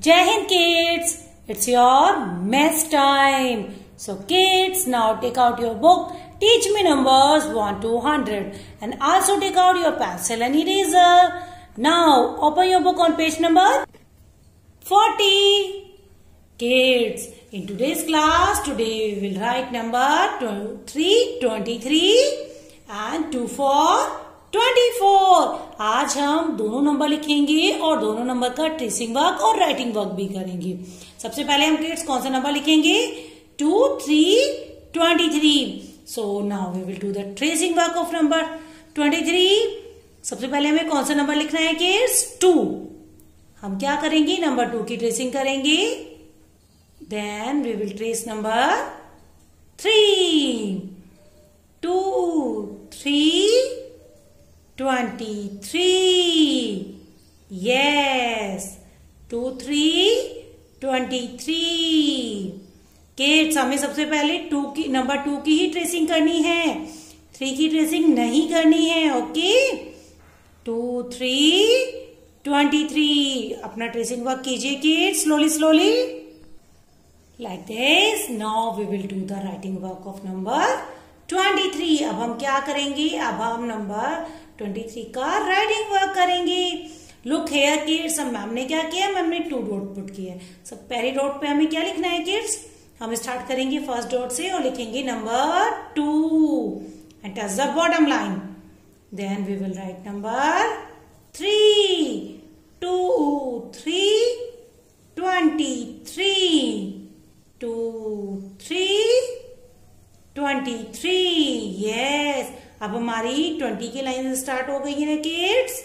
Jai Hind kids, it's your mess time. So kids, now take out your book, teach me numbers 1 to 100 and also take out your pencil and eraser. Now open your book on page number 40. Kids, in today's class, today we will write number 323 and 2 for twenty four. आज हम दोनों number लिखेंगे और दोनों number का tracing work और writing work भी करेंगे। सबसे पहले हम किड्स कौन सा नंबर लिखेंगे? Two, three, twenty three. So now we will do the tracing work of number twenty three. सबसे पहले हमें कौन सा नंबर लिखना है किड्स टू। हम क्या करेंगे? नंबर टू की ट्रेसिंग करेंगे। Then we will trace number three 23 yes. 2 3 23 kids हमें सबसे पहले टू की नंबर टू की ही ट्रेसिंग करनी है. थ्री की ट्रेसिंग नहीं करनी है okay two three twenty three अपना ट्रेसिंग वर्क कीजिए kids slowly slowly like this now we will do the writing work of number twenty three. अब हम क्या करेंगे? अब हम नंबर ट्वेंटी थ्री का राइटिंग वर्क करेंगे। लुक हेयर किड्स अब मैम ने क्या किया? मैम ने टू डॉट पुट किया सब पहले डॉट पे हमें क्या लिखना है किड्स हम स्टार्ट करेंगे फ़र्स्ट डॉट से और लिखेंगे number two and touch the bottom line then we will write number three two three twenty three two three twenty three yes अब हमारी ट्वेंटी की लाइन स्टार्ट हो गई है किड्स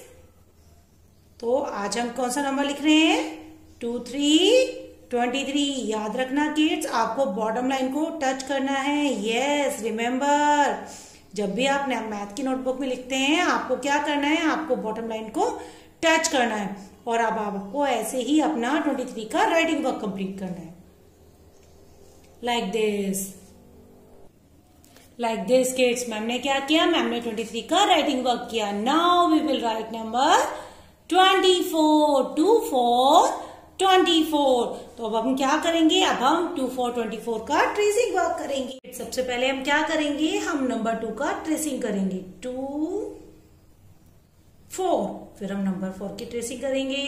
तो आज हम कौन सा नंबर लिख रहे हैं? टू थ्री ट्वेंटी थ्री याद रखना किड्स आपको बॉटम लाइन को टच करना है. यस रिमेम्बर जब भी आप मैथ की नोटबुक में लिखते हैं, आपको क्या करना है? आपको बॉटम लाइन को टच करना है. और अब आपको ऐसे ही अपना ट्वेंटी थ्री का राइटिंग वर्क कंप्लीट करना है. Like like this like this kids ma'am ने क्या किया? मैम ने 23 का राइटिंग वर्क किया. Now we will write number 24 two four twenty four तो अब हम क्या करेंगे? अब हम टू फोर ट्वेंटी फोर का ट्रेसिंग वर्क करेंगे. सबसे पहले हम क्या करेंगे? हम नंबर टू का ट्रेसिंग करेंगे. टू फोर फिर हम नंबर फोर की ट्रेसिंग करेंगे.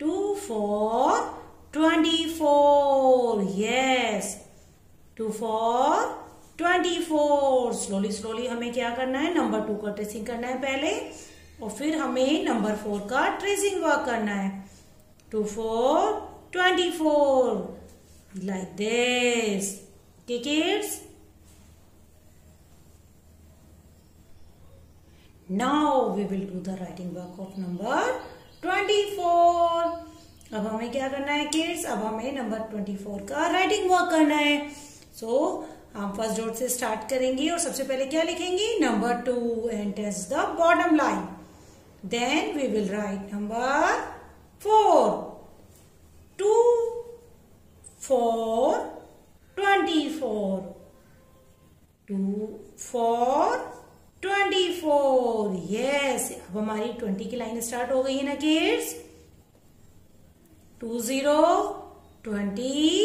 Two four twenty four yes two four twenty four. Slowly slowly हमें क्या करना है? नंबर टू का ट्रेसिंग करना है पहले और फिर हमें नंबर फोर का ट्रेसिंग वर्क करना है। Two four twenty four like this kids now we will do the writing work of number twenty four अब हमें क्या करना है किड्स अब हमें नंबर ट्वेंटी फोर का राइटिंग वर्क करना है। सो so, हम फ़र्स्ट डॉट से स्टार्ट करेंगे और सबसे पहले क्या लिखेंगे? Number two test the bottom line then we will write number four two four twenty four two four twenty four yes अब हमारी ट्वेंटी की लाइन स्टार्ट हो गई है ना kids two zero twenty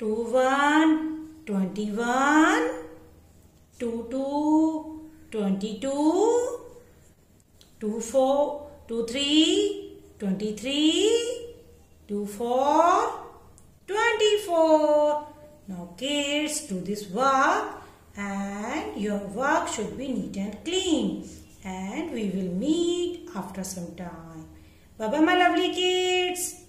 two one 21, 22, 22, 24, 23, 23, 24, 24. Now kids do this work and your work should be neat and clean. And we will meet after some time. Bye bye my lovely kids.